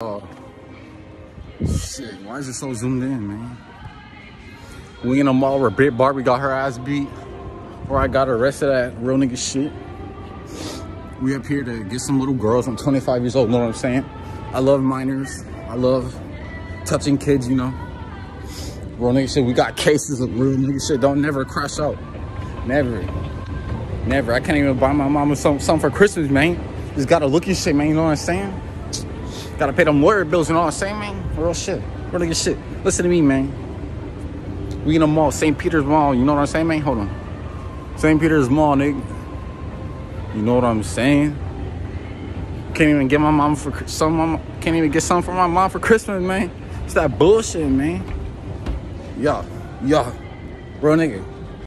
Oh, shit. Why is it so zoomed in, man? We in a mall where Brit Barbie got her ass beat. Or I got arrested at real nigga shit. We up here to get some little girls. I'm 25 years old, know what I'm saying? I love minors. I love touching kids, you know. Real nigga shit. We got cases of real nigga shit. Don't never crash out. Never. Never. I can't even buy my mama some, something for Christmas, man. Just gotta look at shit, man. You know what I'm saying? Gotta pay them lawyer bills, and all. what I'm man? Real shit. Real nigga shit. Listen to me, man. We in a mall, St. Peter's Mall. You know what I'm saying, man? Hold on. St. Peter's Mall, nigga. You know what I'm saying? Can't even get my mom for some. Can't even get something for my mom for Christmas, man. It's that bullshit, man. Yeah, yeah, real nigga.